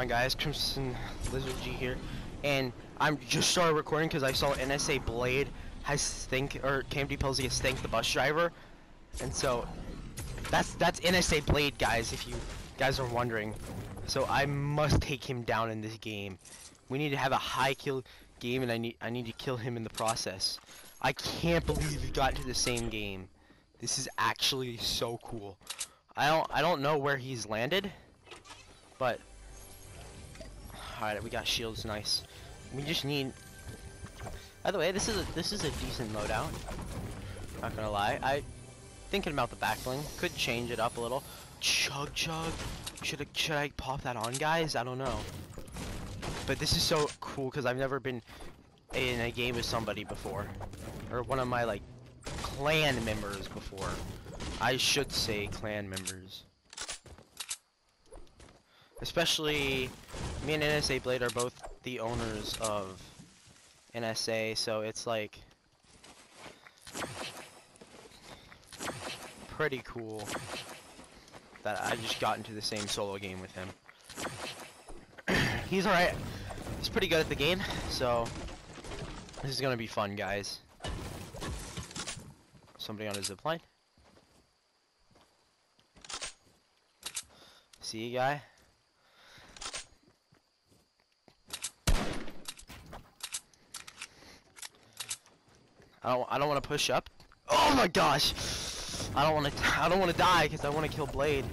on guys? Crimson Lizard G here. And I'm just started recording because I saw NSA Blade has stink or KMD Pilsy has stink the bus driver. And so that's that's NSA Blade guys if you guys are wondering. So I must take him down in this game. We need to have a high kill game and I need I need to kill him in the process. I can't believe we got into the same game. This is actually so cool. I don't I don't know where he's landed, but alright, we got shields, nice. We just need. By the way, this is a this is a decent loadout. Not gonna lie, I thinking about the backbling could change it up a little. Chug chug. Should I should I pop that on, guys? I don't know. But this is so cool because I've never been in a game with somebody before, or one of my like clan members before. I should say clan members. Especially, me and NSA Blade are both the owners of NSA, so it's like pretty cool that I just got into the same solo game with him. He's alright. He's pretty good at the game, so this is gonna be fun, guys. Somebody on a zipline. See you, guy. I don't. I don't want to push up. Oh my gosh! I don't want to. I don't want to die because I want to kill Blade.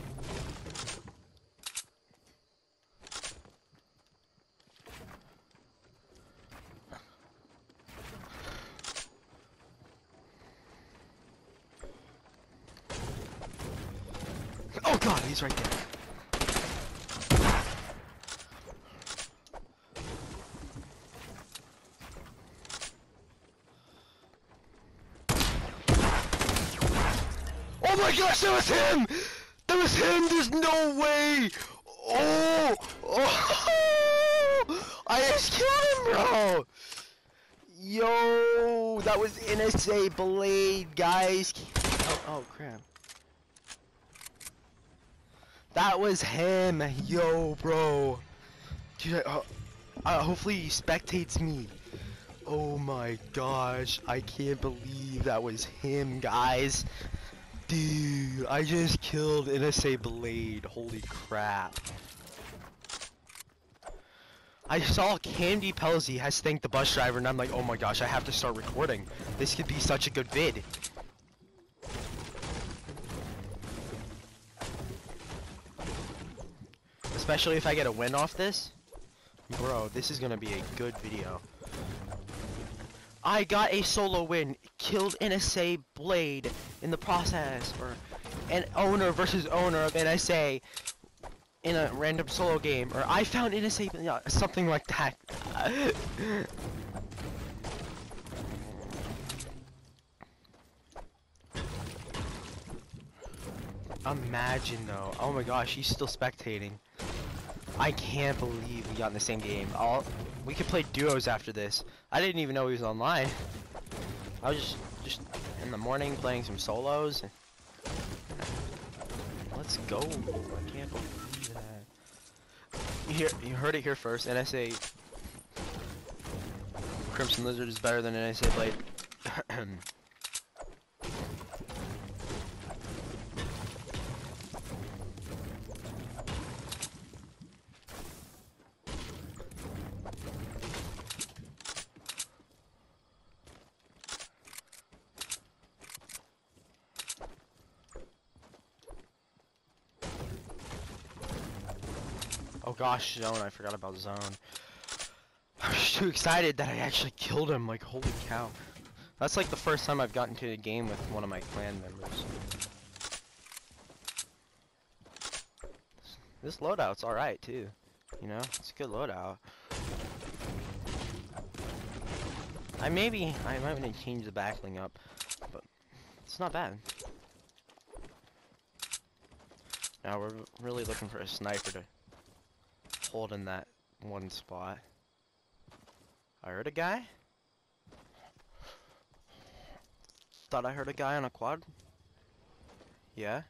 Oh god, he's right there. Oh my gosh, that was him! That was him! There's no way! Oh! Oh! I just killed him, bro! Yo! That was NSA Blade, guys! Oh, oh crap. That was him! Yo, bro! Dude, I, uh, uh, hopefully he spectates me. Oh my gosh, I can't believe that was him, guys. Dude, I just killed NSA Blade. Holy crap. I saw Candy Pelzy has thanked the bus driver and I'm like, oh my gosh, I have to start recording. This could be such a good vid. Especially if I get a win off this. Bro, this is gonna be a good video. I got a solo win, killed NSA Blade in the process, or an owner versus owner of NSA in a random solo game, or I found NSA, yeah, something like that. Imagine though, oh my gosh, he's still spectating. I can't believe we got in the same game. All we could play duos after this. I didn't even know he was online. I was just in the morning playing some solos. Let's go. I can't believe that. You, you heard it here first. NSA Crimson Lizard is better than NSA Blade. gosh, zone, I forgot about zone. I was too excited that I actually killed him, like holy cow. That's like the first time I've gotten to a game with one of my clan members. This loadout's alright too. You know, it's a good loadout. I maybe, I might want to change the backbling up, but it's not bad. Now we're really looking for a sniper to holding that one spot. I heard a guy. Thought I heard a guy on a quad. Yeah.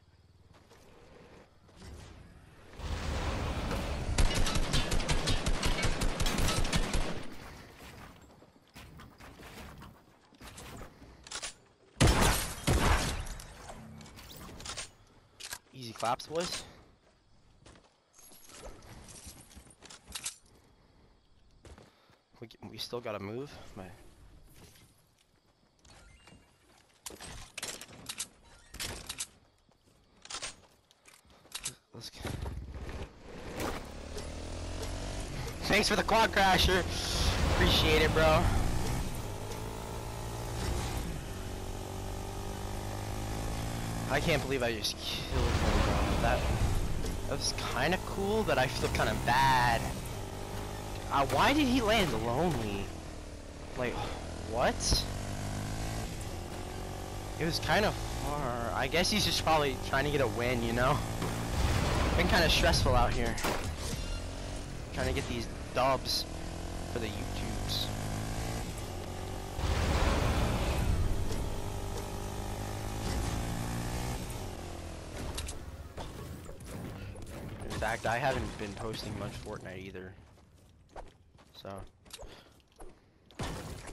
Easy claps, boys. Still gotta move. My... Let's. Thanks for the quad crasher. Appreciate it, bro. I can't believe I just killed him, bro. That, that was kind of cool, but I feel kind of bad. Uh, why did he land lonely? Like, what? It was kind of far. I guess he's just probably trying to get a win, you know? Been kind of stressful out here. Trying to get these dubs for the YouTubes. In fact, I haven't been posting much Fortnite either. So,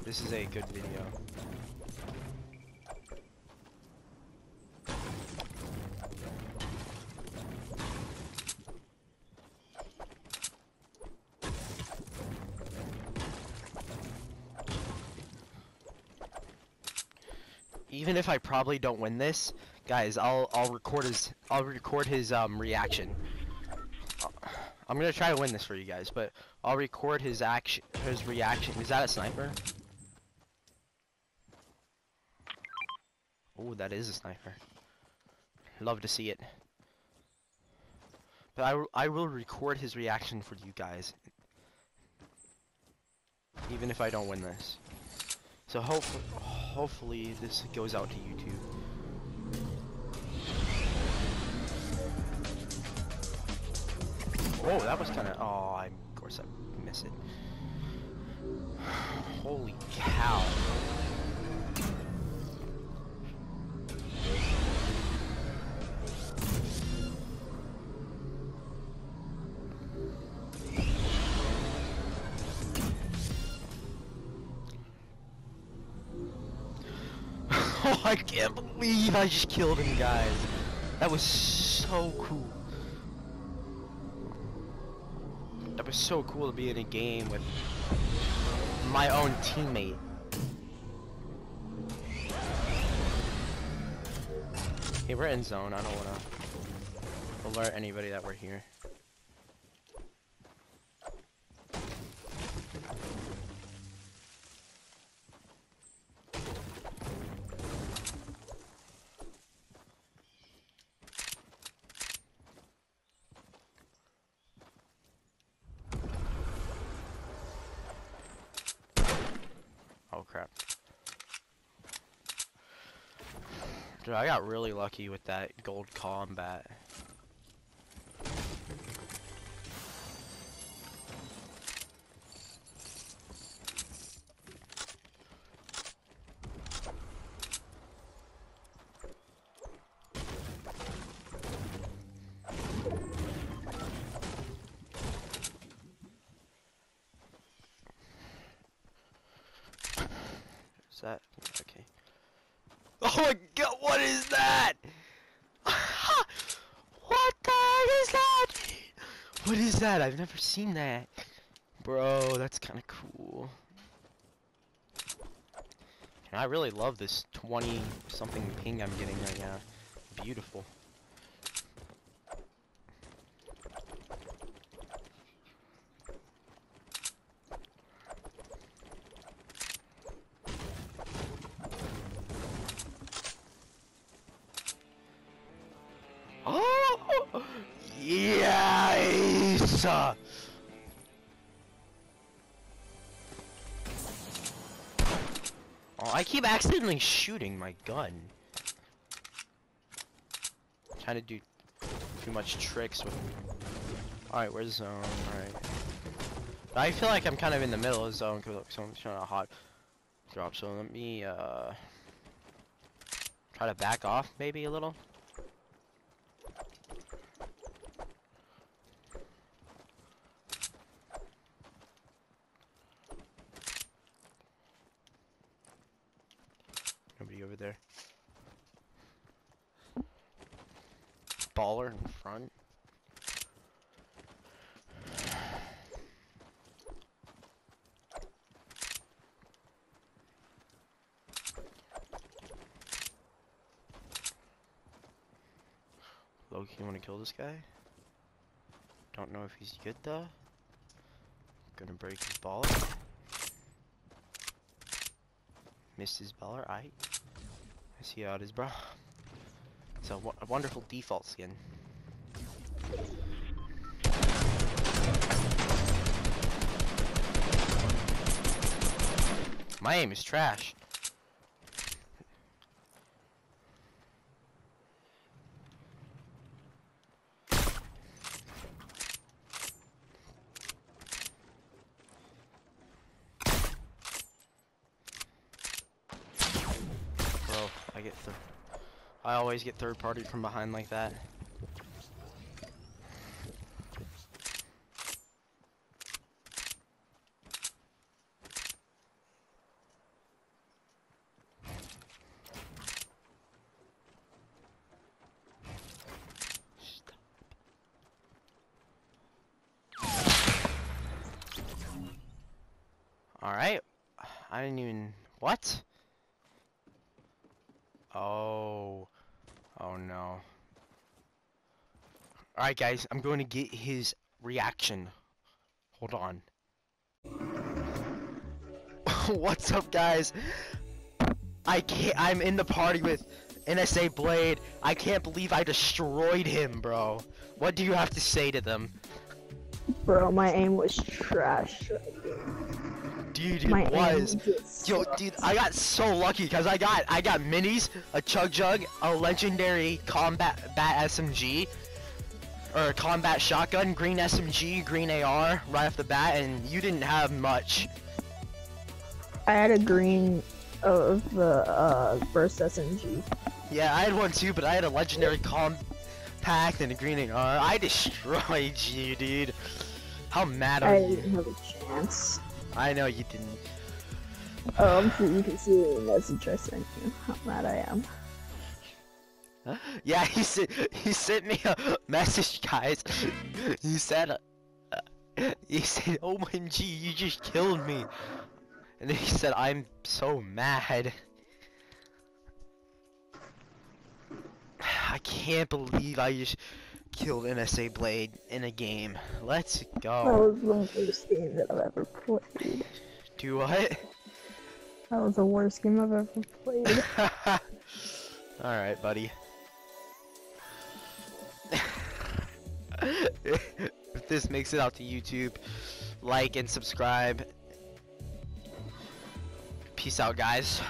this is a good video. Even if I probably don't win this, guys, I'll I'll record his I'll record his um reaction. I'm gonna try to win this for you guys, but I'll record his action, his reaction. Is that a sniper? Oh, that is a sniper. Love to see it. But I, I will record his reaction for you guys. Even if I don't win this. So hopefully, hopefully this goes out to YouTube. Oh, that was kind of. Oh, I, of course I miss it. Holy cow. oh, I can't believe I just killed him, guys. That was so cool. Was so cool to be in a game with my own teammate. Hey, we're in zone. I don't want to alert anybody that we're here. Oh crap. Dude, I got really lucky with that gold combat. Is that? Oh my god, what is that? what the heck is that? What is that? I've never seen that. Bro, that's kind of cool. And I really love this 20 something ping I'm getting right now. Beautiful. Oh, I keep accidentally shooting my gun. Trying to do too much tricks with. Alright, where's the zone? Alright. I feel like I'm kind of in the middle of the zone because I'm trying to hot drop. So let me uh try to back off maybe a little. Over there. baller in front. Loki, you wanna kill this guy? Don't know if he's good though. Gonna break his baller. Missed his baller, I I see how it is, bro. It's a, a wonderful default skin. My aim is trash. Bro, I get third. I always get third party from behind like that. Alright. I didn't even. What? Oh. Oh no. Alright guys, I'm going to get his reaction. Hold on. What's up guys? I can't I'm in the party with NSA Blade. I can't believe I destroyed him, bro. What do you have to say to them? Bro, my aim was trash. Dude, it My was. Yo, dude, I got so lucky because I got I got minis, a chug jug, a legendary combat bat SMG, or a combat shotgun, green SMG, green AR right off the bat, and you didn't have much. I had a green of the uh, burst SMG. Yeah, I had one too, but I had a legendary compact and a green AR. I destroyed you, dude. How mad are I you? I didn't have a chance. I know you didn't. Oh, I'm sure you can see the message I sent you. How mad I am. Yeah, he sent he sent me a message, guys. He said, uh, he said, "OMG, you just killed me," and then he said, "I'm so mad." I can't believe I just killed NSA Blade in a game. Let's go. That was the worst game that I've ever played. Do what? That was the worst game I've ever played. Alright, buddy. if this makes it out to YouTube, like and subscribe. Peace out, guys.